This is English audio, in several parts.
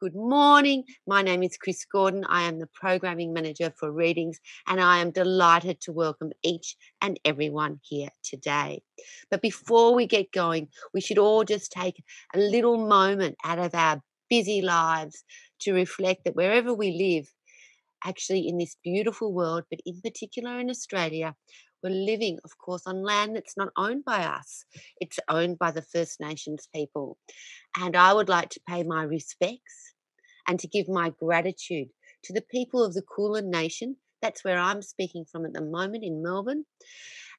Good morning. My name is Chris Gordon. I am the programming manager for Readings, and I am delighted to welcome each and everyone here today. But before we get going, we should all just take a little moment out of our busy lives to reflect that wherever we live, actually in this beautiful world, but in particular in Australia, we're living, of course, on land that's not owned by us. It's owned by the First Nations people. And I would like to pay my respects and to give my gratitude to the people of the Kulin Nation. That's where I'm speaking from at the moment in Melbourne.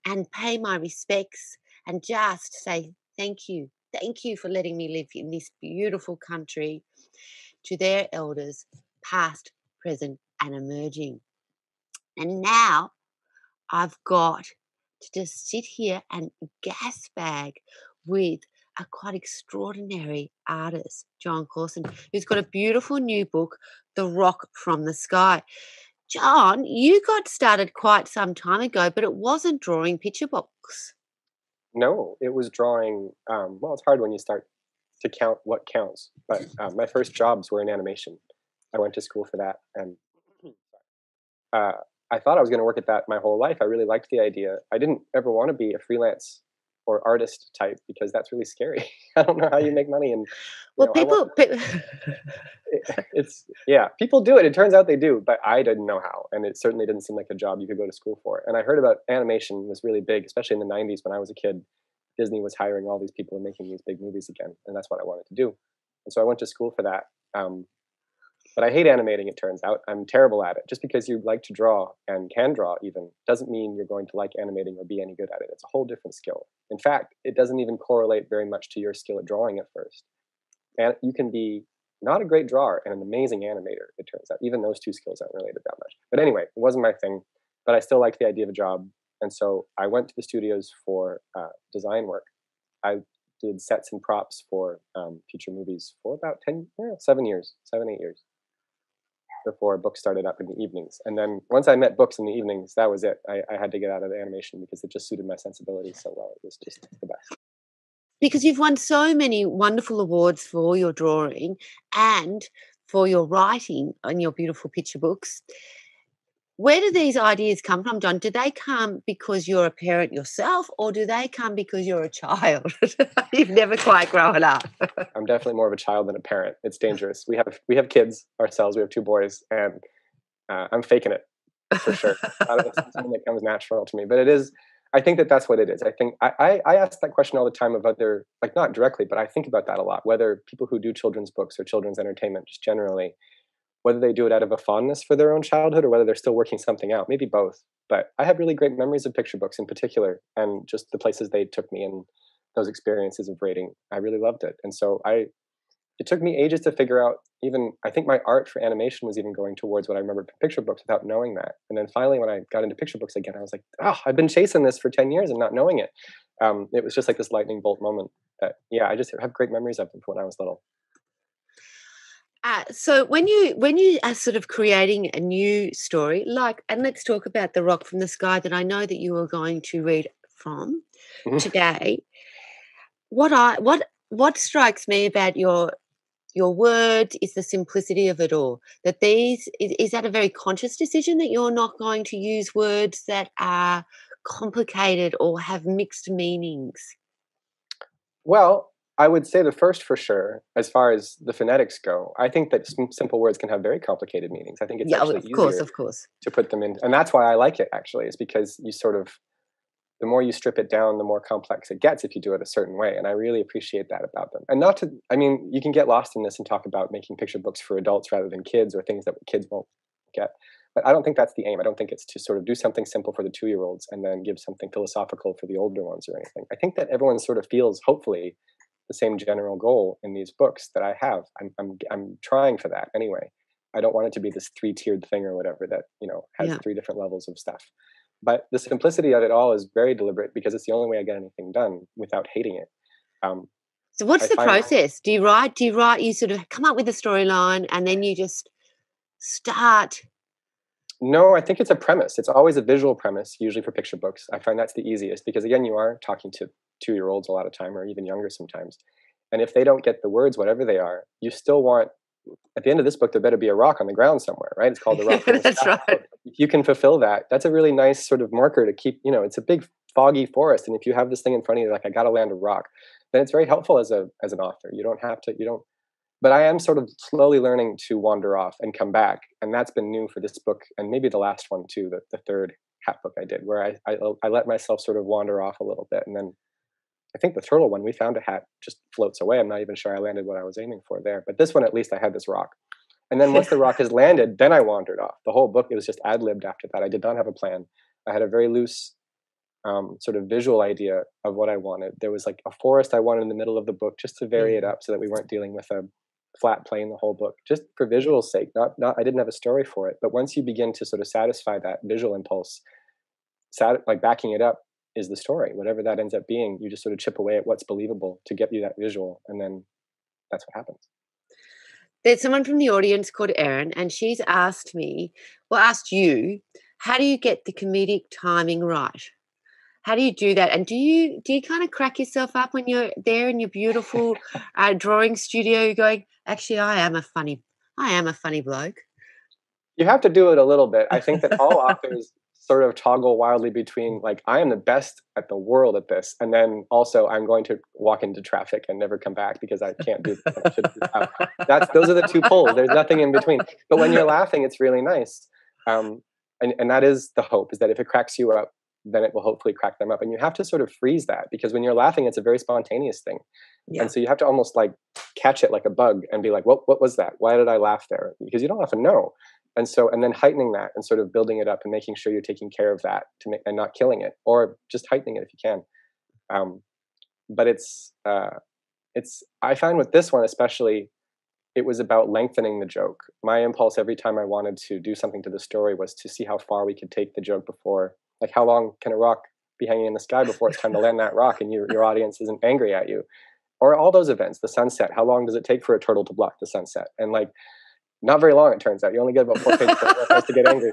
And pay my respects and just say thank you. Thank you for letting me live in this beautiful country to their elders, past, present, and emerging. And now I've got to just sit here and gas bag with a quite extraordinary artist, Jon Klassen, who's got a beautiful new book, The Rock from the Sky. Jon, you got started quite some time ago, but it wasn't drawing picture books. No, it was drawing. Um, well, it's hard when you start to count what counts. But uh, my first jobs were in animation. I went to school for that, and uh, I thought I was going to work at that my whole life. I really liked the idea. I didn't ever want to be a freelance or artist type because that's really scary. I don't know how you make money and well, know, people, want, it's yeah, people do it. It turns out they do, but I didn't know how, and it certainly didn't seem like a job you could go to school for. And I heard about animation was really big, especially in the '90s when I was a kid. Disney was hiring all these people and making these big movies again, and that's what I wanted to do. And so I went to school for that. Um, but I hate animating, it turns out. I'm terrible at it. Just because you like to draw and can draw, even, doesn't mean you're going to like animating or be any good at it. It's a whole different skill. In fact, it doesn't even correlate very much to your skill at drawing at first. And you can be not a great drawer and an amazing animator, it turns out. Even those two skills aren't related that much. But anyway, it wasn't my thing. But I still liked the idea of a job. And so I went to the studios for uh, design work. I did sets and props for um, movies for about 10, yeah, seven years, seven, eight years before books started up in the evenings. And then once I met books in the evenings, that was it. I, I had to get out of animation because it just suited my sensibilities so well. It was just the best. Because you've won so many wonderful awards for your drawing and for your writing on your beautiful picture books where do these ideas come from, Jon? Do they come because you're a parent yourself, or do they come because you're a child? You've never quite grown up. I'm definitely more of a child than a parent. It's dangerous. We have we have kids ourselves. We have two boys, and uh, I'm faking it for sure. it's something that comes natural to me, but it is. I think that that's what it is. I think I, I, I ask that question all the time of other, like not directly, but I think about that a lot. Whether people who do children's books or children's entertainment, just generally, whether they do it out of a fondness for their own childhood or whether they're still working something out, maybe both. But I have really great memories of picture books in particular, and just the places they took me and those experiences of reading. I really loved it, and so I. It took me ages to figure out. Even I think my art for animation was even going towards what I remembered from picture books without knowing that. And then finally, when I got into picture books again, I was like, "Oh, I've been chasing this for ten years and not knowing it." Um, it was just like this lightning bolt moment. That yeah, I just have great memories of them from when I was little. Uh, so when you when you are sort of creating a new story, like, and let's talk about the rock from the sky that I know that you are going to read from mm-hmm. today. What I what what strikes me about your your words is the simplicity of it all. That these is, is that a very conscious decision that you're not going to use words that are complicated or have mixed meanings. Well, I would say the first for sure, as far as the phonetics go. I think that simple words can have very complicated meanings. I think it's yeah, actually of course, of course, to put them in, and that's why I like it. Actually, is because you sort of, the more you strip it down, the more complex it gets if you do it a certain way. And I really appreciate that about them. And not to, I mean, you can get lost in this and talk about making picture books for adults rather than kids or things that kids won't get. But I don't think that's the aim. I don't think it's to sort of do something simple for the two year olds and then give something philosophical for the older ones or anything. I think that everyone sort of feels, hopefully, the same general goal in these books that I have. I'm I'm I'm trying for that anyway. I don't want it to be this three tiered thing or whatever that you know has yeah. three different levels of stuff. But the simplicity of it all is very deliberate because it's the only way I get anything done without hating it. Um, so what's I the process? Do you write? Do you write? You sort of come up with a storyline and then you just start. No, I think it's a premise. It's always a visual premise, usually for picture books. I find that's the easiest because again, you are talking to two year olds a lot of time or even younger sometimes and if they don't get the words whatever they are you still want at the end of this book, there better be a rock on the ground somewhere, right? It's called the rock. that's right. If you can fulfill that, that's a really nice sort of marker to keep. You know, it's a big foggy forest, and if you have this thing in front of you, like I got to land a rock, then it's very helpful as a as an author. You don't have to. You don't. But I am sort of slowly learning to wander off and come back, and that's been new for this book, and maybe the last one too, the, the third cat book I did, where I, I I let myself sort of wander off a little bit, and then I think the turtle one, we found a hat just floats away. I'm not even sure I landed what I was aiming for there. But this one, at least I had this rock. And then once the rock has landed, then I wandered off. The whole book, it was just ad libbed after that. I did not have a plan. I had a very loose um, sort of visual idea of what I wanted. There was like a forest I wanted in the middle of the book just to vary it mm. up so that we weren't dealing with a flat plane the whole book, just for visual sake. Not, not, I didn't have a story for it. But once you begin to sort of satisfy that visual impulse, sat, like backing it up is the story. Whatever that ends up being, you just sort of chip away at what's believable to get you that visual, and then that's what happens. There's someone from the audience called Erin, and she's asked me, well, asked you, how do you get the comedic timing right? How do you do that? And do you do you kind of crack yourself up when you're there in your beautiful uh, drawing studio, going, actually, I am a funny, I am a funny bloke. You have to do it a little bit. I think that all authors sort of toggle wildly between like I am the best at the world at this, and then also I'm going to walk into traffic and never come back because I can't do. That's those are the two poles. There's nothing in between. But when you're laughing, it's really nice, um, and and that is the hope is that if it cracks you up, then it will hopefully crack them up. And you have to sort of freeze that because when you're laughing, it's a very spontaneous thing, yeah. and so you have to almost like catch it like a bug and be like, what what was that? Why did I laugh there? Because you don't often know and so and then heightening that and sort of building it up and making sure you're taking care of that to make and not killing it or just heightening it if you can um, but it's uh, it's i find with this one especially it was about lengthening the joke my impulse every time i wanted to do something to the story was to see how far we could take the joke before like how long can a rock be hanging in the sky before it's time to land that rock and your, your audience isn't angry at you or all those events the sunset how long does it take for a turtle to block the sunset and like not very long, it turns out. You only get about four pages to get angry.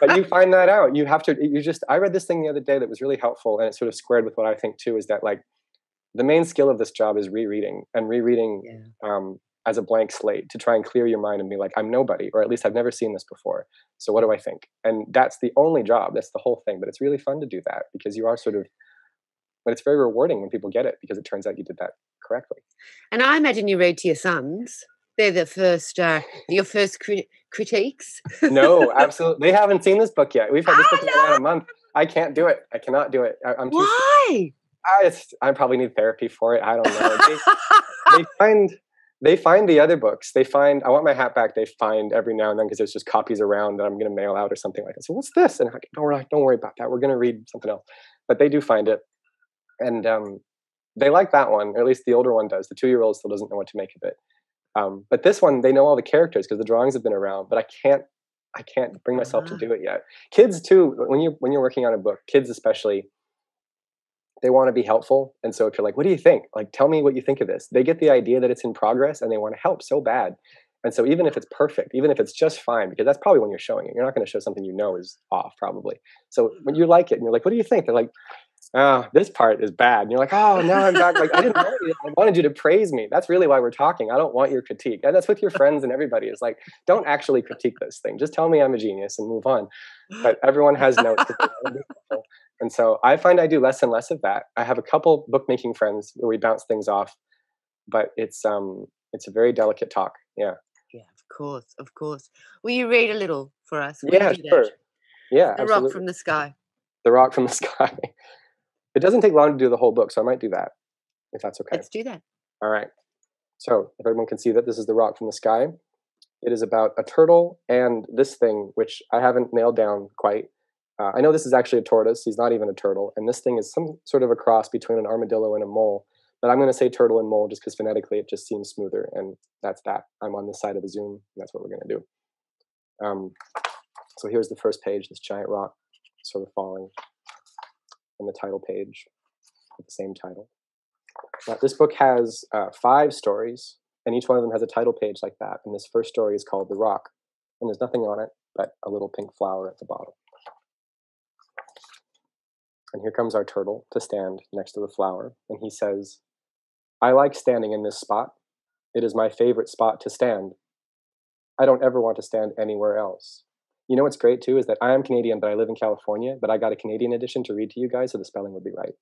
But you find that out. You have to, you just, I read this thing the other day that was really helpful and it sort of squared with what I think too is that like the main skill of this job is rereading and rereading yeah. um, as a blank slate to try and clear your mind and be like, I'm nobody, or at least I've never seen this before. So what do I think? And that's the only job. That's the whole thing. But it's really fun to do that because you are sort of, but it's very rewarding when people get it because it turns out you did that correctly. And I imagine you read to your sons they're the first uh, your first crit- critiques no absolutely they haven't seen this book yet we've had this book for about a month i can't do it i cannot do it I, am too why I, I probably need therapy for it i don't know they, they, find they find the other books. They find i want my hat back they find every now and then because there's just copies around that i'm going to mail out or something like that. So what's this? And I, don't worry don't worry about that. We're going to read something else. But they do find it. And um, they like that one or at least the older one does. The two year old still doesn't know what to make of it. Um, but this one, they know all the characters because the drawings have been around. But I can't, I can't bring myself to do it yet. Kids too. When you when you're working on a book, kids especially, they want to be helpful. And so if you're like, "What do you think?" Like, tell me what you think of this. They get the idea that it's in progress and they want to help so bad. And so even if it's perfect, even if it's just fine, because that's probably when you're showing it. You're not going to show something you know is off, probably. So when you like it and you're like, "What do you think?" They're like, oh, this part is bad. And you're like, oh, now I'm back. Like, I didn't want you. I wanted you to praise me. That's really why we're talking. I don't want your critique. And that's with your friends and everybody. Is like, don't actually critique this thing. Just tell me I'm a genius and move on. But everyone has notes. and so I find I do less and less of that. I have a couple bookmaking friends where we bounce things off, but it's um it's a very delicate talk. Yeah. Yeah, of course, of course. Will you read a little for us? Will yeah, sure. Yeah, the absolutely. rock from the sky. The rock from the sky. It doesn't take long to do the whole book, so I might do that if that's okay. Let's do that. All right. So if everyone can see that this is the rock from the sky, it is about a turtle and this thing, which I haven't nailed down quite. Uh, I know this is actually a tortoise. He's not even a turtle. And this thing is some sort of a cross between an armadillo and a mole. But I'm going to say turtle and mole just because phonetically it just seems smoother. And that's that. I'm on this side of the Zoom. that's what we're going to do. Um, so here's the first page, this giant rock sort of falling and the title page with the same title. Now, this book has uh, five stories, and each one of them has a title page like that. And this first story is called The Rock, and there's nothing on it but a little pink flower at the bottom. And here comes our turtle to stand next to the flower, and he says, I like standing in this spot. It is my favorite spot to stand. I don't ever want to stand anywhere else. You know what's great too is that I am Canadian, but I live in California, but I got a Canadian edition to read to you guys, so the spelling would be right.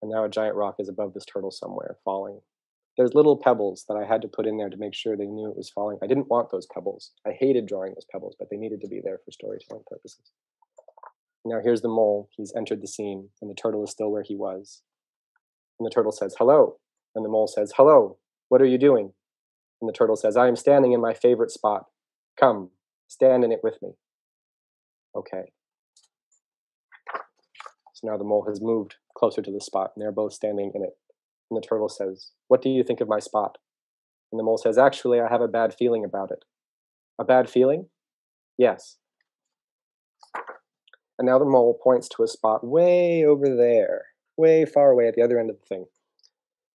And now a giant rock is above this turtle somewhere, falling. There's little pebbles that I had to put in there to make sure they knew it was falling. I didn't want those pebbles. I hated drawing those pebbles, but they needed to be there for storytelling purposes. Now here's the mole. He's entered the scene, and the turtle is still where he was. And the turtle says, Hello. And the mole says, Hello. What are you doing? And the turtle says, I am standing in my favorite spot. Come, stand in it with me. Okay. So now the mole has moved closer to the spot, and they're both standing in it. And the turtle says, What do you think of my spot? And the mole says, Actually, I have a bad feeling about it. A bad feeling? Yes. And now the mole points to a spot way over there, way far away at the other end of the thing.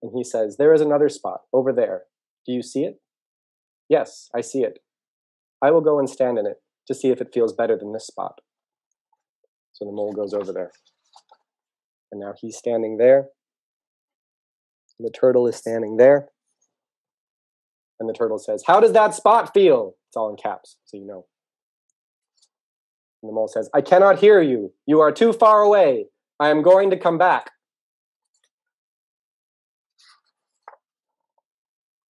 And he says, There is another spot over there. Do you see it? Yes, I see it. I will go and stand in it to see if it feels better than this spot. So the mole goes over there. And now he's standing there. The turtle is standing there. And the turtle says, How does that spot feel? It's all in caps, so you know. And the mole says, I cannot hear you. You are too far away. I am going to come back.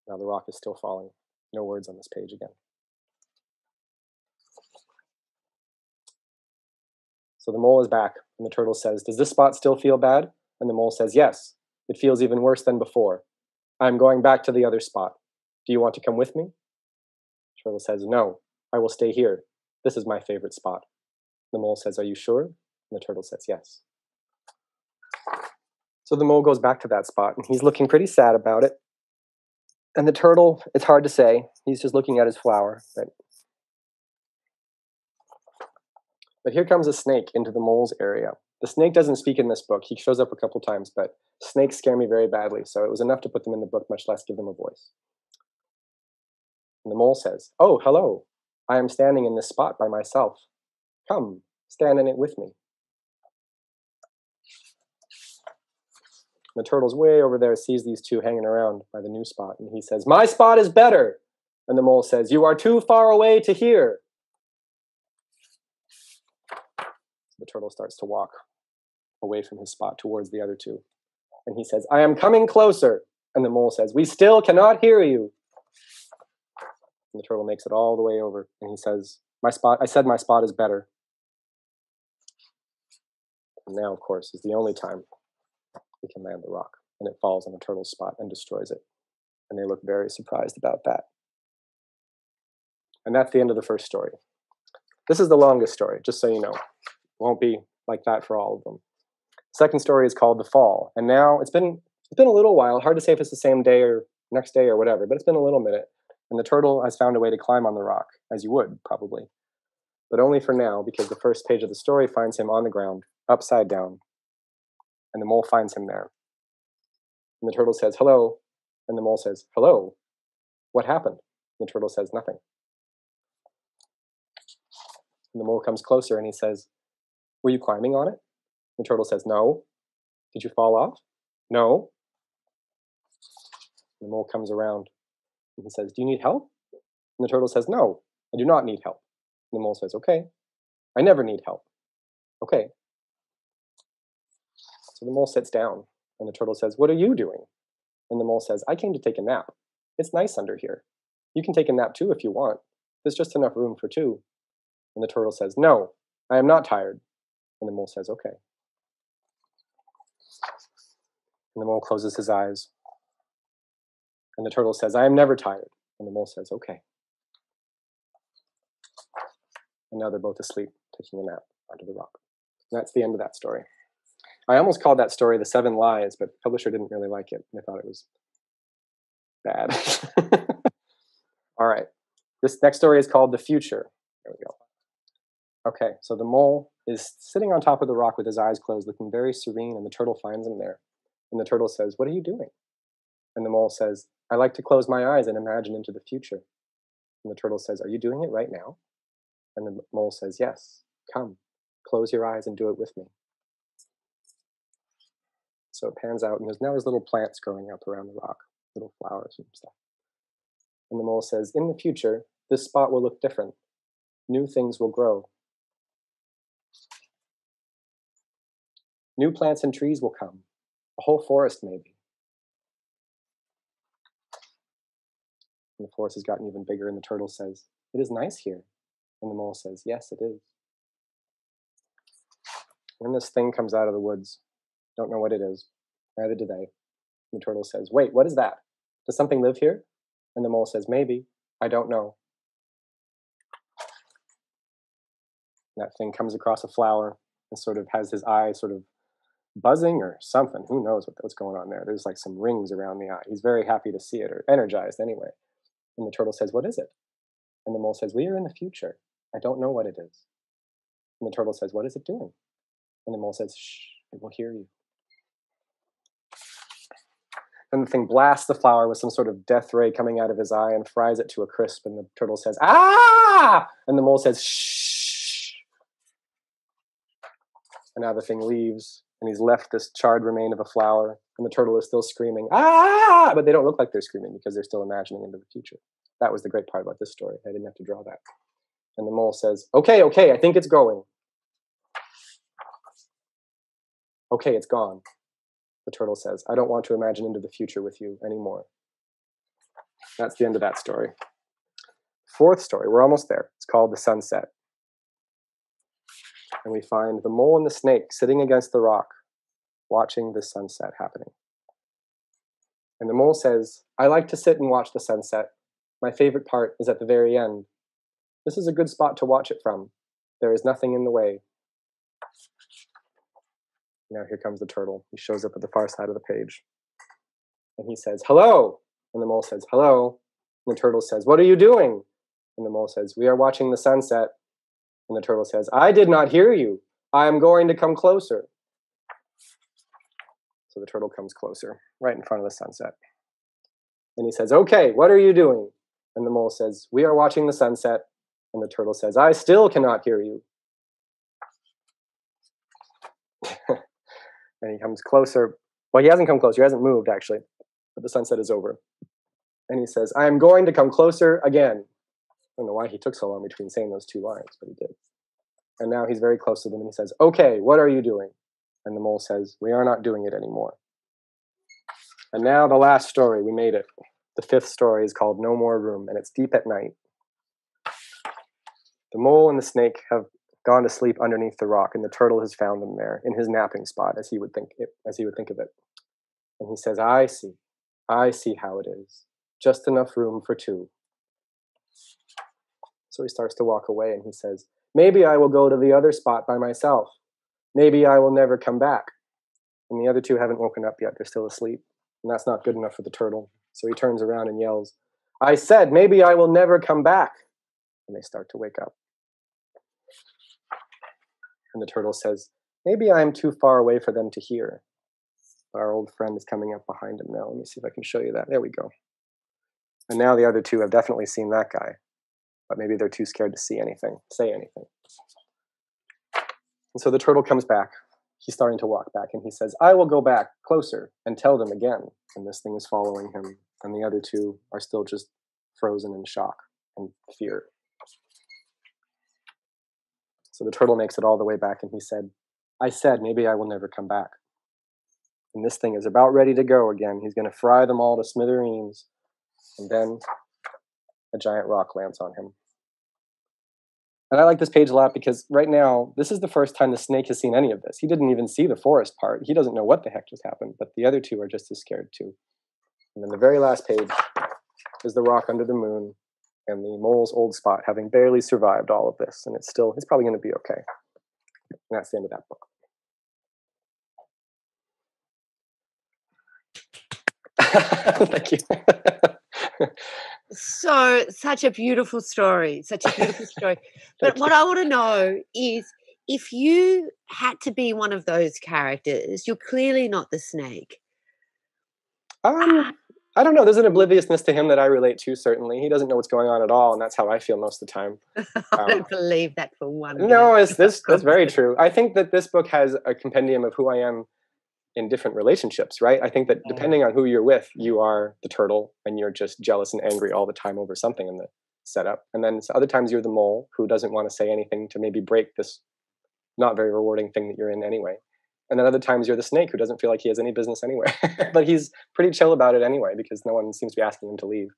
Now the rock is still falling. No words on this page again. So the mole is back, and the turtle says, Does this spot still feel bad? And the mole says, Yes, it feels even worse than before. I am going back to the other spot. Do you want to come with me? The turtle says, No, I will stay here. This is my favorite spot. The mole says, Are you sure? And the turtle says, Yes. So the mole goes back to that spot, and he's looking pretty sad about it. And the turtle, it's hard to say. He's just looking at his flower. But, but here comes a snake into the mole's area. The snake doesn't speak in this book. He shows up a couple times, but snakes scare me very badly, so it was enough to put them in the book, much less give them a voice. And the mole says, Oh, hello. I am standing in this spot by myself. Come, stand in it with me. The turtle's way over there, sees these two hanging around by the new spot, and he says, My spot is better. And the mole says, You are too far away to hear. The turtle starts to walk away from his spot towards the other two. And he says, I am coming closer. And the mole says, We still cannot hear you. And the turtle makes it all the way over. And he says, My spot, I said my spot is better. Now, of course, is the only time we can land the rock. And it falls on the turtle's spot and destroys it. And they look very surprised about that. And that's the end of the first story. This is the longest story, just so you know. It won't be like that for all of them. Second story is called The Fall. And now it's been it's been a little while. Hard to say if it's the same day or next day or whatever, but it's been a little minute. And the turtle has found a way to climb on the rock, as you would, probably. But only for now, because the first page of the story finds him on the ground, upside down, and the mole finds him there. And the turtle says, Hello. And the mole says, Hello. What happened? And the turtle says, Nothing. And the mole comes closer and he says, Were you climbing on it? And the turtle says, No. Did you fall off? No. And the mole comes around and he says, Do you need help? And the turtle says, No, I do not need help. And the mole says, Okay. I never need help. Okay. So the mole sits down, and the turtle says, What are you doing? And the mole says, I came to take a nap. It's nice under here. You can take a nap too if you want. There's just enough room for two. And the turtle says, No, I am not tired. And the mole says, Okay. And the mole closes his eyes. And the turtle says, I am never tired. And the mole says, Okay. And now they're both asleep, taking a nap under the rock. And that's the end of that story. I almost called that story The Seven Lies, but the publisher didn't really like it. They thought it was bad. All right. This next story is called The Future. There we go. Okay, so the mole is sitting on top of the rock with his eyes closed, looking very serene, and the turtle finds him there. And the turtle says, What are you doing? And the mole says, I like to close my eyes and imagine into the future. And the turtle says, Are you doing it right now? And the mole says, Yes, come, close your eyes and do it with me. So it pans out, and there's now these little plants growing up around the rock. little flowers and stuff. And the mole says, In the future, this spot will look different. New things will grow. New plants and trees will come. A whole forest, maybe. And the forest has gotten even bigger, and the turtle says, It is nice here. And the mole says, Yes, it is. When this thing comes out of the woods, don't know what it is, neither do they. And the turtle says, Wait, what is that? Does something live here? And the mole says, Maybe. I don't know. And that thing comes across a flower and sort of has his eye sort of buzzing or something. Who knows what, what's going on there? There's like some rings around the eye. He's very happy to see it or energized anyway. And the turtle says, What is it? And the mole says, We are in the future. I don't know what it is. And the turtle says, What is it doing? And the mole says, Shh, it will hear you. And the thing blasts the flower with some sort of death ray coming out of his eye and fries it to a crisp. And the turtle says, Ah! And the mole says, Shh. And now the thing leaves, and he's left this charred remain of a flower. And the turtle is still screaming, Ah! But they don't look like they're screaming because they're still imagining into the future. That was the great part about this story. I didn't have to draw that. And the mole says, Okay, okay, I think it's going. Okay, it's gone. The turtle says, I don't want to imagine into the future with you anymore. That's the end of that story. Fourth story, we're almost there. It's called The Sunset. And we find the mole and the snake sitting against the rock, watching the sunset happening. And the mole says, I like to sit and watch the sunset. My favorite part is at the very end. This is a good spot to watch it from. There is nothing in the way. Now here comes the turtle. He shows up at the far side of the page. And he says, Hello. And the mole says, Hello. And the turtle says, What are you doing? And the mole says, We are watching the sunset. And the turtle says, I did not hear you. I am going to come closer. So the turtle comes closer, right in front of the sunset. And he says, Okay, what are you doing? And the mole says, We are watching the sunset. And the turtle says, I still cannot hear you. And he comes closer. Well, he hasn't come closer. He hasn't moved, actually. But the sunset is over. And he says, I am going to come closer again. I don't know why he took so long between saying those two lines, but he did. And now he's very close to them and he says, Okay, what are you doing? And the mole says, We are not doing it anymore. And now the last story, we made it. The fifth story is called No More Room, and it's deep at night. The mole and the snake have gone to sleep underneath the rock, and the turtle has found them there in his napping spot, as he would think it, as he would think of it. And he says, "I see, I see how it is. Just enough room for two. So he starts to walk away, and he says, "Maybe I will go to the other spot by myself. Maybe I will never come back." And the other two haven't woken up yet; they're still asleep, and that's not good enough for the turtle. So he turns around and yells, "I said, maybe I will never come back." And they start to wake up. And the turtle says, Maybe I'm too far away for them to hear. Our old friend is coming up behind him now. Let me see if I can show you that. There we go. And now the other two have definitely seen that guy, but maybe they're too scared to see anything, say anything. And so the turtle comes back. He's starting to walk back, and he says, I will go back closer and tell them again. And this thing is following him, and the other two are still just frozen in shock and fear. So the turtle makes it all the way back, and he said, I said, maybe I will never come back. And this thing is about ready to go again. He's going to fry them all to smithereens. And then a giant rock lands on him. And I like this page a lot because right now, this is the first time the snake has seen any of this. He didn't even see the forest part. He doesn't know what the heck just happened, but the other two are just as scared too. And then the very last page is the rock under the moon and the mole's old spot, having barely survived all of this, and it's still, it's probably going to be okay. And that's the end of that book. Thank you. so, such a beautiful story. Such a beautiful story. but what I want to know is if you had to be one of those characters, you're clearly not the snake. Um, I don't know. There's an obliviousness to him that I relate to. Certainly, he doesn't know what's going on at all, and that's how I feel most of the time. I don't um, believe that for one. No, it's this. That's very true. I think that this book has a compendium of who I am in different relationships, right? I think that depending on who you're with, you are the turtle and you're just jealous and angry all the time over something in the setup. And then other times you're the mole who doesn't want to say anything to maybe break this not very rewarding thing that you're in anyway. And then other times you're the snake who doesn't feel like he has any business anywhere, but he's pretty chill about it anyway because no one seems to be asking him to leave.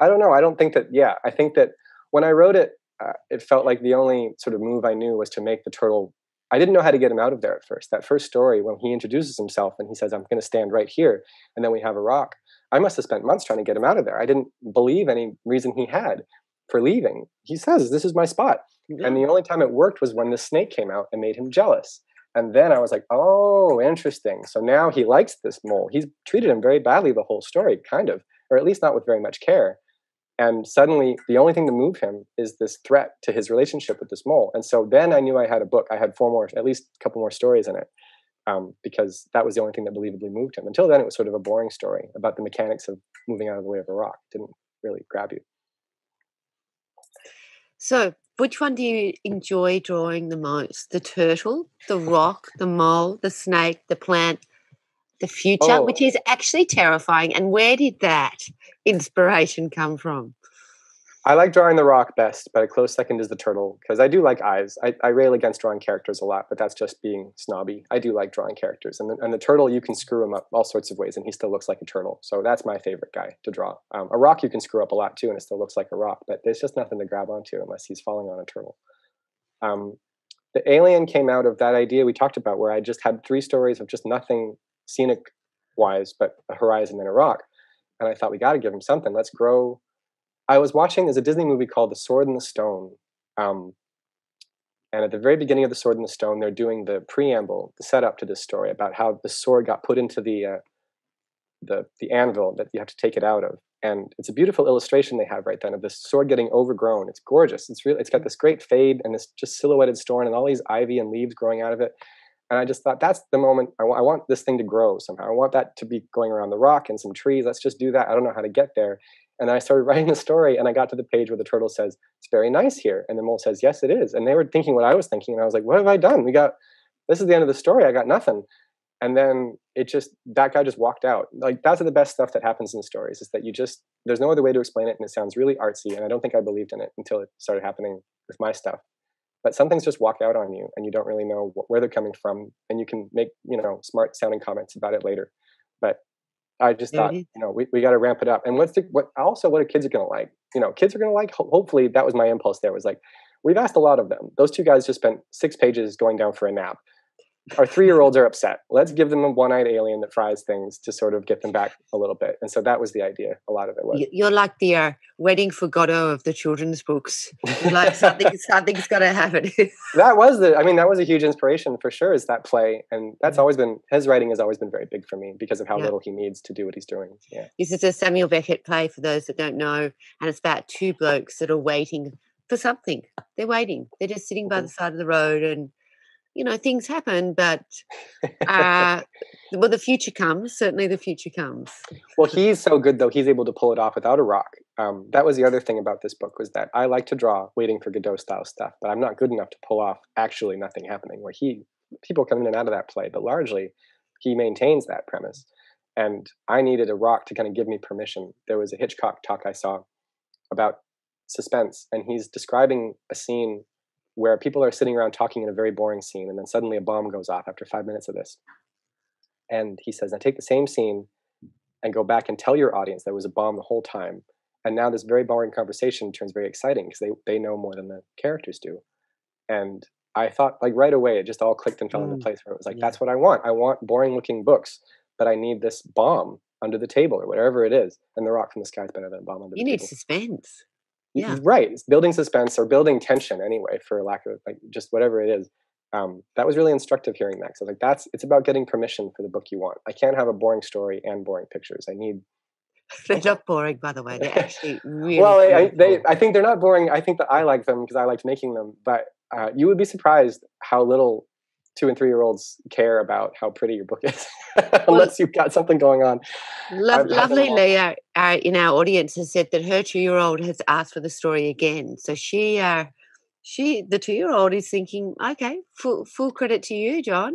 I don't know. I don't think that, yeah, I think that when I wrote it, uh, it felt like the only sort of move I knew was to make the turtle. I didn't know how to get him out of there at first. That first story, when he introduces himself and he says, I'm going to stand right here, and then we have a rock, I must have spent months trying to get him out of there. I didn't believe any reason he had for leaving. He says, This is my spot. Yeah. And the only time it worked was when the snake came out and made him jealous. And then I was like, oh, interesting. So now he likes this mole. He's treated him very badly the whole story, kind of, or at least not with very much care. And suddenly, the only thing to move him is this threat to his relationship with this mole. And so then I knew I had a book. I had four more, at least a couple more stories in it, um, because that was the only thing that believably moved him. Until then, it was sort of a boring story about the mechanics of moving out of the way of a rock. Didn't really grab you. So, which one do you enjoy drawing the most? The turtle, the rock, the mole, the snake, the plant, the future, oh. which is actually terrifying. And where did that inspiration come from? I like drawing the rock best, but a close second is the turtle because I do like eyes. I, I rail against drawing characters a lot, but that's just being snobby. I do like drawing characters, and the, and the turtle you can screw him up all sorts of ways, and he still looks like a turtle. So that's my favorite guy to draw. Um, a rock you can screw up a lot too, and it still looks like a rock, but there's just nothing to grab onto unless he's falling on a turtle. Um, the alien came out of that idea we talked about, where I just had three stories of just nothing scenic wise, but a horizon and a rock, and I thought we got to give him something. Let's grow I was watching there's a Disney movie called The Sword and the Stone. Um, and at the very beginning of The Sword and the Stone, they're doing the preamble, the setup to this story about how the sword got put into the uh, the the anvil that you have to take it out of. And it's a beautiful illustration they have right then of this sword getting overgrown. It's gorgeous. It's really it's got this great fade and this just silhouetted stone and all these ivy and leaves growing out of it. And I just thought that's the moment I, w- I want this thing to grow somehow. I want that to be going around the rock and some trees. Let's just do that. I don't know how to get there. And I started writing the story, and I got to the page where the turtle says, "It's very nice here," and the mole says, "Yes, it is." And they were thinking what I was thinking, and I was like, "What have I done? We got this is the end of the story. I got nothing." And then it just that guy just walked out. Like that's the best stuff that happens in stories is that you just there's no other way to explain it, and it sounds really artsy. And I don't think I believed in it until it started happening with my stuff. But some things just walk out on you, and you don't really know where they're coming from, and you can make you know smart sounding comments about it later. But I just thought, mm-hmm. you know, we, we got to ramp it up. And what's the, what also what are kids are going to like? You know, kids are going to like. Hopefully, that was my impulse. There was like, we've asked a lot of them. Those two guys just spent six pages going down for a nap our three year olds are upset. Let's give them a one eyed alien that fries things to sort of get them back a little bit. And so that was the idea. A lot of it was. You're like the uh, Waiting for Godot of the children's books. like something, something's got to happen. that was the, I mean, that was a huge inspiration for sure, is that play. And that's mm-hmm. always been, his writing has always been very big for me because of how yeah. little he needs to do what he's doing. Yeah. This is a Samuel Beckett play for those that don't know. And it's about two blokes that are waiting for something. They're waiting. They're just sitting by mm-hmm. the side of the road and you know things happen but uh well the future comes certainly the future comes. Well he's so good though he's able to pull it off without a rock. Um, that was the other thing about this book was that i like to draw waiting for godot style stuff but i'm not good enough to pull off actually nothing happening where he people come in and out of that play but largely he maintains that premise. And i needed a rock to kind of give me permission. There was a hitchcock talk i saw about suspense and he's describing a scene where people are sitting around talking in a very boring scene, and then suddenly a bomb goes off after five minutes of this. And he says, now take the same scene and go back and tell your audience there was a bomb the whole time. And now this very boring conversation turns very exciting because they, they know more than the characters do. And I thought, like right away, it just all clicked and fell mm. into place where it was like, yeah. that's what I want. I want boring looking books, but I need this bomb under the table or whatever it is. And the rock from the sky is better than a bomb under you the table. You need suspense yeah. right it's building suspense or building tension anyway for lack of like just whatever it is. Um, that was really instructive hearing that so like that's it's about getting permission for the book you want. I can't have a boring story and boring pictures. I need they're not boring by the way. They're actually really well I, they, I think they're not boring. I think that i like them because i liked making them but uh, you would be surprised how little two and three year olds care about how pretty your book is unless you've got something going on Lo- lovely leah uh, in our audience has said that her two year old has asked for the story again so she uh, she the two year old is thinking okay full, full credit to you john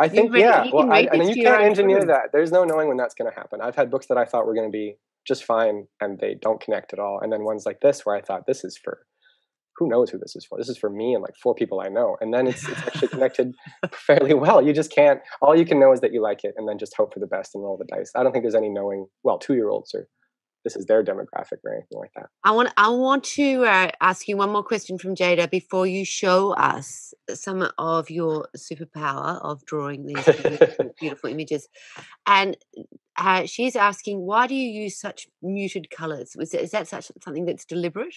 I think read- yeah. Well, I, read and you can't engineer children. that. There's no knowing when that's going to happen. I've had books that I thought were going to be just fine, and they don't connect at all. And then ones like this, where I thought this is for who knows who this is for. This is for me and like four people I know, and then it's, it's actually connected fairly well. You just can't. All you can know is that you like it, and then just hope for the best and roll the dice. I don't think there's any knowing. Well, two year olds or this is their demographic or anything like that. I want I want to uh, ask you one more question from Jada before you show us some of your superpower of drawing these beautiful, beautiful images. And uh, she's asking, why do you use such muted colors? Was is that such something that's deliberate?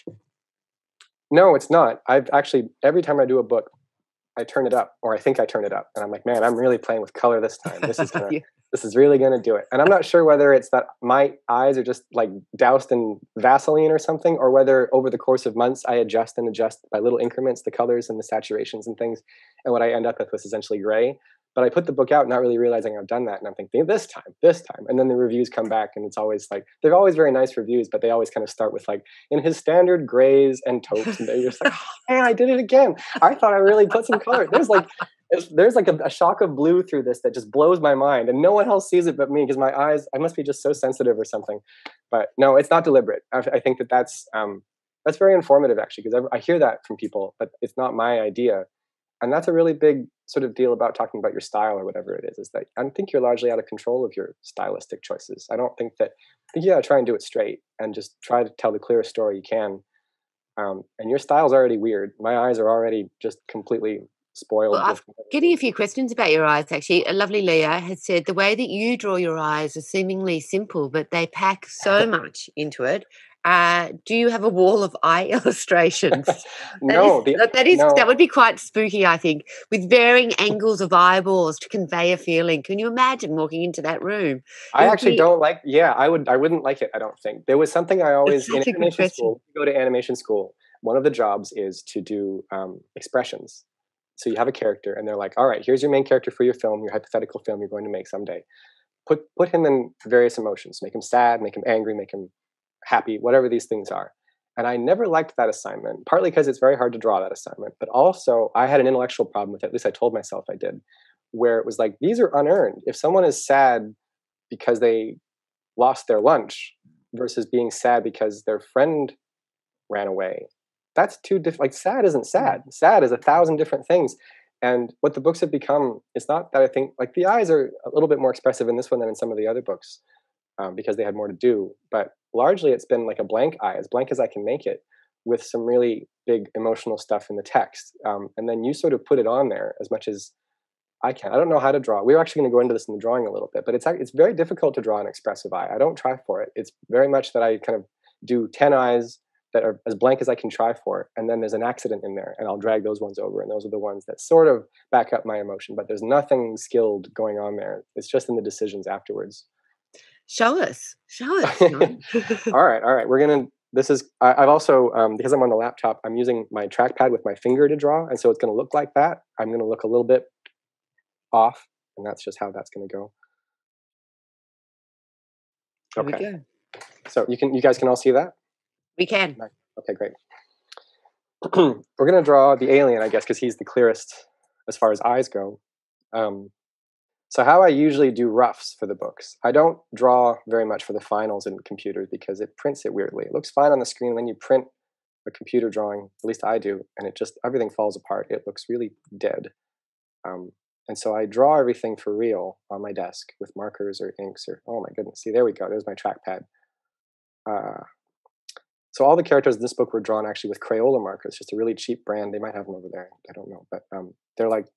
No, it's not. I've actually every time I do a book, I turn it up, or I think I turn it up, and I'm like, man, I'm really playing with color this time. This is gonna, Yeah. this is really gonna do it. And I'm not sure whether it's that my eyes are just like doused in Vaseline or something, or whether over the course of months I adjust and adjust by little increments the colors and the saturations and things, and what I end up with was essentially gray. But I put the book out not really realizing I've done that, and I'm thinking this time, this time, and then the reviews come back, and it's always like they're always very nice reviews, but they always kind of start with like in his standard grays and taupes, and they're just like, oh, man, I did it again. I thought I really put some color. There's like there's like a, a shock of blue through this that just blows my mind, and no one else sees it but me because my eyes. I must be just so sensitive or something. But no, it's not deliberate. I, I think that that's um, that's very informative actually because I, I hear that from people, but it's not my idea, and that's a really big sort of deal about talking about your style or whatever it is. Is that I think you're largely out of control of your stylistic choices. I don't think that. I think you got to try and do it straight and just try to tell the clearest story you can. Um, and your style's already weird. My eyes are already just completely spoiled. Well, with- Getting a few questions about your eyes, actually. A lovely Leah has said the way that you draw your eyes are seemingly simple, but they pack so much into it. Uh, do you have a wall of eye illustrations? No, is- the, that- that is no. that would be quite spooky, I think, with varying angles of eyeballs to convey a feeling. Can you imagine walking into that room? I actually be- don't like. Yeah, I would. I wouldn't like it. I don't think there was something I always in such a good animation question. school. Go to animation school. One of the jobs is to do um, expressions. So you have a character, and they're like, "All right, here's your main character for your film, your hypothetical film you're going to make someday. Put put him in various emotions. Make him sad, make him angry, make him happy, whatever these things are." And I never liked that assignment, partly because it's very hard to draw that assignment, but also I had an intellectual problem with it. At least I told myself I did, where it was like these are unearned. If someone is sad because they lost their lunch versus being sad because their friend ran away. That's too different. Like sad isn't sad. Sad is a thousand different things. And what the books have become, is not that I think like the eyes are a little bit more expressive in this one than in some of the other books um, because they had more to do. But largely, it's been like a blank eye, as blank as I can make it, with some really big emotional stuff in the text. Um, and then you sort of put it on there as much as I can. I don't know how to draw. We are actually going to go into this in the drawing a little bit, but it's it's very difficult to draw an expressive eye. I don't try for it. It's very much that I kind of do ten eyes that are as blank as I can try for, and then there's an accident in there, and I'll drag those ones over, and those are the ones that sort of back up my emotion. But there's nothing skilled going on there. It's just in the decisions afterwards. Show us, show us. All right, all right. We're gonna. This is. I, I've also um, because I'm on the laptop. I'm using my trackpad with my finger to draw, and so it's going to look like that. I'm going to look a little bit off, and that's just how that's going to go. Okay, so you can. You guys can all see that. We can. Okay, great. We're going to draw the alien, I guess, because he's the clearest as far as eyes go. Um, so, how I usually do roughs for the books, I don't draw very much for the finals in computers because it prints it weirdly. It looks fine on the screen, and then you print a computer drawing, at least I do, and it just everything falls apart. It looks really dead. Um, and so I draw everything for real on my desk with markers or inks or oh my goodness, see there we go. There's my trackpad. Uh, so all the characters in this book were drawn actually with Crayola markers, just a really cheap brand. They might have them over there. I don't know, but um, they're like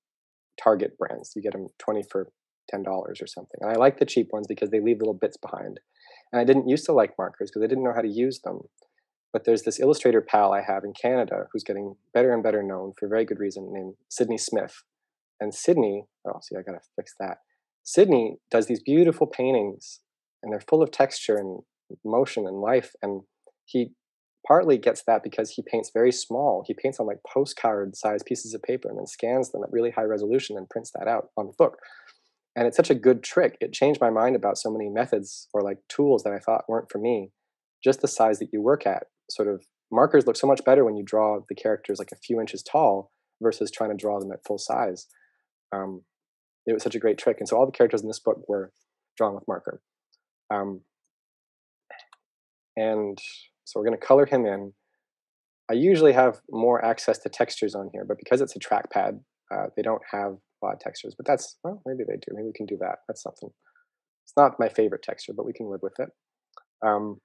Target brands. You get them twenty for ten dollars or something. And I like the cheap ones because they leave little bits behind. And I didn't used to like markers because I didn't know how to use them. But there's this illustrator pal I have in Canada who's getting better and better known for a very good reason, named Sydney Smith. And Sydney, oh, see, I gotta fix that. Sydney does these beautiful paintings, and they're full of texture and motion and life. And he partly gets that because he paints very small. He paints on like postcard sized pieces of paper and then scans them at really high resolution and prints that out on the book. And it's such a good trick. It changed my mind about so many methods or like tools that I thought weren't for me. Just the size that you work at, sort of markers look so much better when you draw the characters like a few inches tall versus trying to draw them at full size. Um, it was such a great trick. And so all the characters in this book were drawn with marker. Um, and so we're going to color him in. I usually have more access to textures on here, but because it's a trackpad, uh, they don't have textures. But that's, well, maybe they do. Maybe we can do that. That's something. It's not my favorite texture, but we can live with it. Um,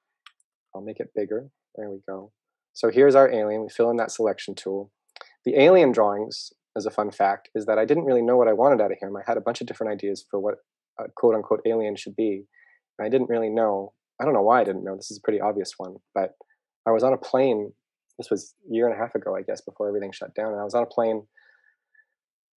I'll make it bigger. There we go. So here's our alien. We fill in that selection tool. The alien drawings, as a fun fact, is that I didn't really know what I wanted out of him. I had a bunch of different ideas for what a quote unquote alien should be. And I didn't really know. I don't know why I didn't know. This is a pretty obvious one. But I was on a plane. This was a year and a half ago, I guess, before everything shut down. And I was on a plane.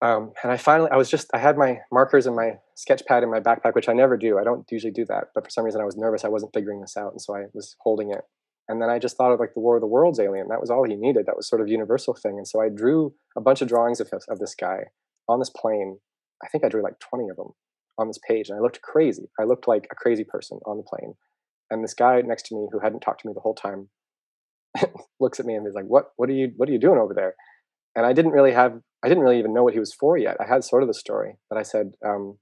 Um, and I finally, I was just, I had my markers and my sketch pad in my backpack, which I never do. I don't usually do that. But for some reason, I was nervous. I wasn't figuring this out. And so I was holding it and then I just thought of like the War of the Worlds alien. That was all he needed. That was sort of universal thing. And so I drew a bunch of drawings of, of this guy on this plane. I think I drew like 20 of them on this page. And I looked crazy. I looked like a crazy person on the plane. And this guy next to me who hadn't talked to me the whole time looks at me and he's like, what, what are you, what are you doing over there? And I didn't really have, I didn't really even know what he was for yet. I had sort of the story, but I said, um,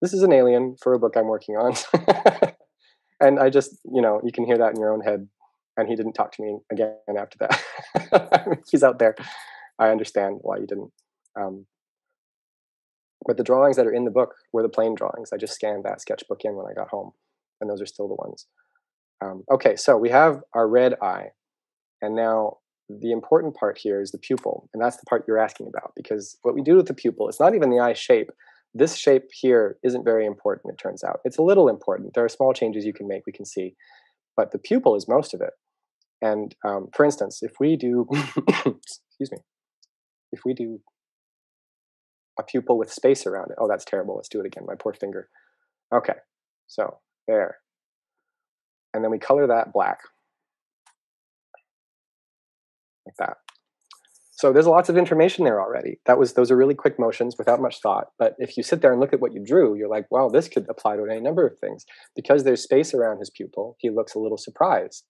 this is an alien for a book I'm working on. and I just, you know, you can hear that in your own head and he didn't talk to me again after that. He's out there. I understand why you didn't. Um, but the drawings that are in the book were the plain drawings. I just scanned that sketchbook in when I got home, and those are still the ones. Um, okay, so we have our red eye, and now the important part here is the pupil, and that's the part you're asking about because what we do with the pupil, it's not even the eye shape. This shape here isn't very important, it turns out. It's a little important. There are small changes you can make, we can see, but the pupil is most of it. And um, for instance, if we do, excuse me, if we do a pupil with space around it, oh, that's terrible. Let's do it again. My poor finger. Okay, so there. And then we color that black, like that. So there's lots of information there already. That was those are really quick motions without much thought. But if you sit there and look at what you drew, you're like, wow, this could apply to any number of things. Because there's space around his pupil, he looks a little surprised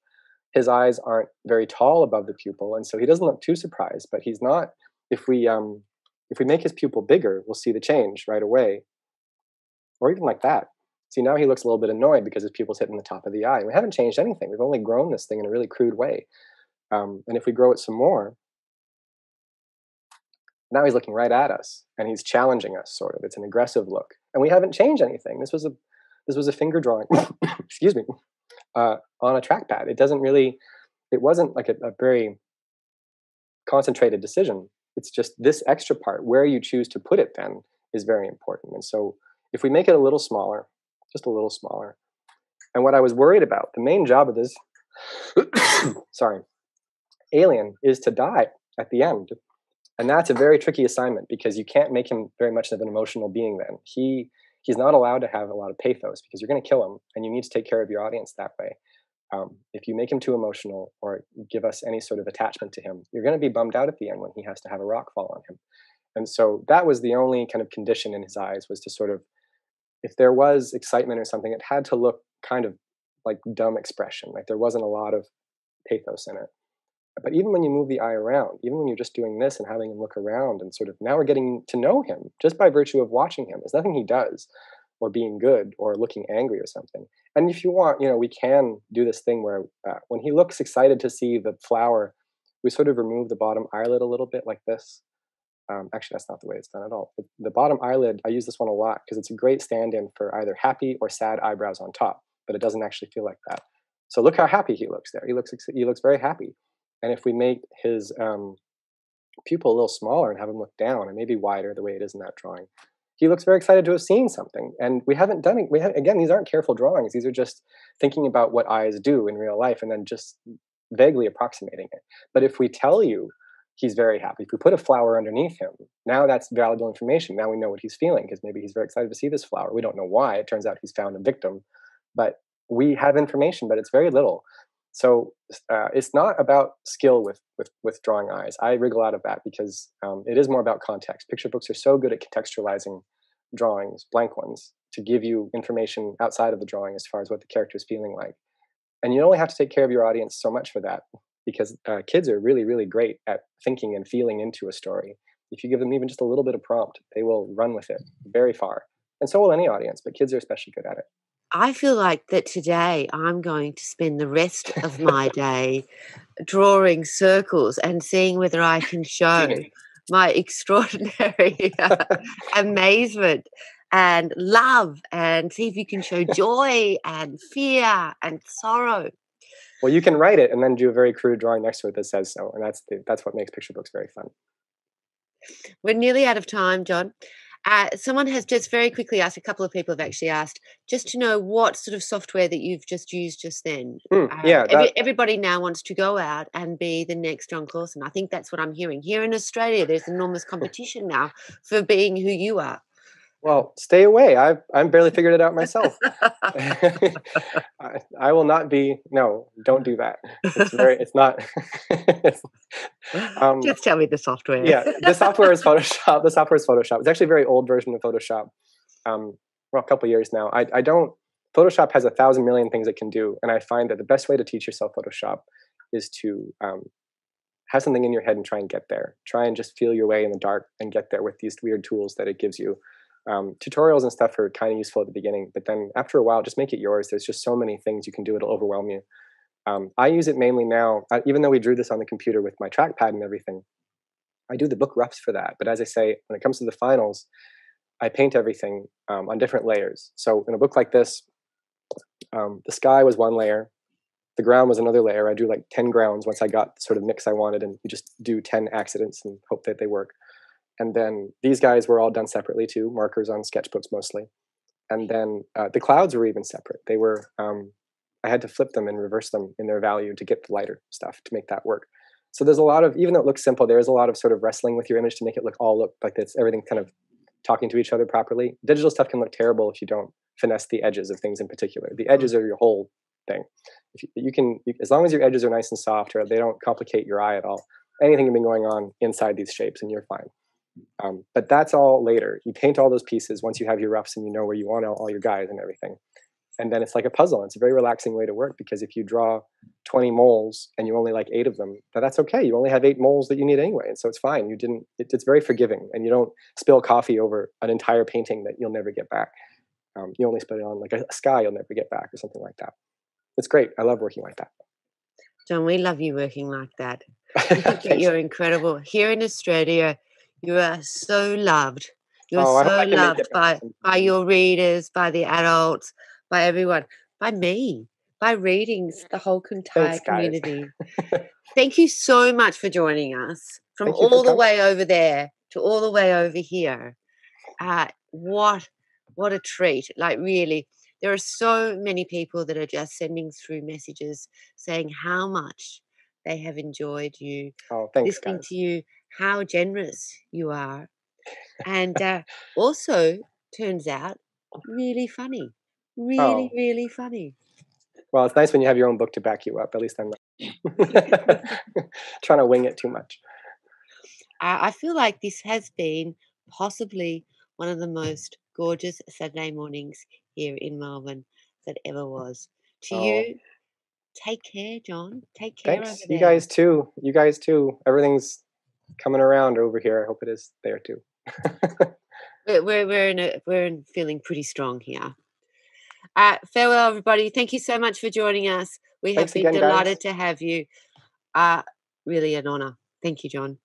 his eyes aren't very tall above the pupil, and so he doesn't look too surprised. But he's not. If we um, if we make his pupil bigger, we'll see the change right away, or even like that. See now he looks a little bit annoyed because his pupil's hitting the top of the eye. We haven't changed anything. We've only grown this thing in a really crude way. Um, and if we grow it some more, now he's looking right at us and he's challenging us. Sort of. It's an aggressive look, and we haven't changed anything. This was a this was a finger drawing. Excuse me uh, on a trackpad. It doesn't really, it wasn't like a, a very concentrated decision. It's just this extra part, where you choose to put it then is very important. And so if we make it a little smaller, just a little smaller, and what I was worried about, the main job of this, sorry, alien is to die at the end. And that's a very tricky assignment because you can't make him very much of an emotional being then. He he's not allowed to have a lot of pathos because you're going to kill him and you need to take care of your audience that way um, if you make him too emotional or give us any sort of attachment to him you're going to be bummed out at the end when he has to have a rock fall on him and so that was the only kind of condition in his eyes was to sort of if there was excitement or something it had to look kind of like dumb expression like there wasn't a lot of pathos in it but even when you move the eye around, even when you're just doing this and having him look around and sort of now we're getting to know him just by virtue of watching him. There's nothing he does or being good or looking angry or something. And if you want, you know, we can do this thing where uh, when he looks excited to see the flower, we sort of remove the bottom eyelid a little bit like this. Um, actually, that's not the way it's done at all. The, the bottom eyelid, I use this one a lot because it's a great stand in for either happy or sad eyebrows on top, but it doesn't actually feel like that. So look how happy he looks there. He looks he looks very happy. And if we make his um, pupil a little smaller and have him look down and maybe wider the way it is in that drawing, he looks very excited to have seen something. And we haven't done it. We have, again, these aren't careful drawings. These are just thinking about what eyes do in real life and then just vaguely approximating it. But if we tell you he's very happy, if we put a flower underneath him, now that's valuable information. Now we know what he's feeling because maybe he's very excited to see this flower. We don't know why. It turns out he's found a victim, but we have information, but it's very little. So uh, it's not about skill with, with with drawing eyes. I wriggle out of that because um, it is more about context. Picture books are so good at contextualizing drawings, blank ones, to give you information outside of the drawing as far as what the character is feeling like. And you only have to take care of your audience so much for that because uh, kids are really, really great at thinking and feeling into a story. if you give them even just a little bit of prompt, they will run with it very far. And so will any audience, but kids are especially good at it. I feel like that today I'm going to spend the rest of my day drawing circles and seeing whether I can show my extraordinary uh, amazement and love and see if you can show joy and fear and sorrow. Well, you can write it and then do a very crude drawing next to it that says so, and that's the, that's what makes picture books very fun. We're nearly out of time, Jon. Uh, someone has just very quickly asked, a couple of people have actually asked, just to know what sort of software that you've just used just then. Mm, uh, yeah. That... Every, everybody now wants to go out and be the next Jon Klassen. I think that's what I'm hearing. Here in Australia, there's enormous competition now for being who you are. Well, stay away. I I'm barely figured it out myself. I, I, will not be. No, don't do that. It's very. It's not. it's, um, Just tell me the software. yeah, the software is Photoshop. The software is Photoshop. It's actually a very old version of Photoshop. Um, well, a couple years now. I I don't. Photoshop has a thousand million things it can do, and I find that the best way to teach yourself Photoshop is to um, have something in your head and try and get there. Try and just feel your way in the dark and get there with these weird tools that it gives you um, tutorials and stuff are kind of useful at the beginning, but then after a while, just make it yours. There's just so many things you can do; it'll overwhelm you. Um, I use it mainly now, uh, even though we drew this on the computer with my trackpad and everything. I do the book roughs for that, but as I say, when it comes to the finals, I paint everything um, on different layers. So in a book like this, um, the sky was one layer, the ground was another layer. I do like ten grounds once I got the sort of mix I wanted, and you just do ten accidents and hope that they work. And then these guys were all done separately too, markers on sketchbooks mostly. And then uh, the clouds were even separate. They were, um, I had to flip them and reverse them in their value to get the lighter stuff to make that work. So there's a lot of, even though it looks simple, there is a lot of sort of wrestling with your image to make it look all look like it's everything kind of talking to each other properly. Digital stuff can look terrible if you don't finesse the edges of things in particular. The edges are your whole thing. If you, you can, you, as long as your edges are nice and soft or they don't complicate your eye at all, anything can be going on inside these shapes and you're fine. Um, but that's all later. You paint all those pieces once you have your roughs and you know where you want all, all your guys and everything. And then it's like a puzzle. It's a very relaxing way to work because if you draw 20 moles and you only like eight of them, that's okay. You only have eight moles that you need anyway. And so it's fine. You didn't, it, it's very forgiving and you don't spill coffee over an entire painting that you'll never get back. Um, you only spill it on like a, a sky you'll never get back or something like that. It's great. I love working like that. Jon, we love you working like that. you're incredible. Here in Australia, you are so loved. You're oh, so loved by, by your readers, by the adults, by everyone, by me, by readings, the whole entire Thanks, community. Thank you so much for joining us from Thank all the way over there to all the way over here. Uh, what what a treat! Like really, there are so many people that are just sending through messages saying how much they have enjoyed you oh, thanks, listening guys. to you how generous you are. And uh, also, turns out, really funny. Really, oh. really funny. Well, it's nice when you have your own book to back you up. At least I'm not trying to wing it too much. I feel like this has been possibly one of the most gorgeous Saturday mornings here in Melbourne that ever was. To oh. you, take care, Jon. Take care. Thanks. You guys too. You guys too. Everything's coming around over here. I hope it is there too. we're we're in a, we're in feeling pretty strong here. Uh, farewell, everybody. Thank you so much for joining us. We have Thanks been again, delighted guys. to have you. Uh, really an honor. Thank you, Jon.